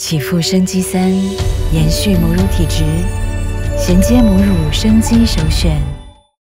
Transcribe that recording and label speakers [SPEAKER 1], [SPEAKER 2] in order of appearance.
[SPEAKER 1] 启赋生机三延续母乳体质衔接母乳生机首选。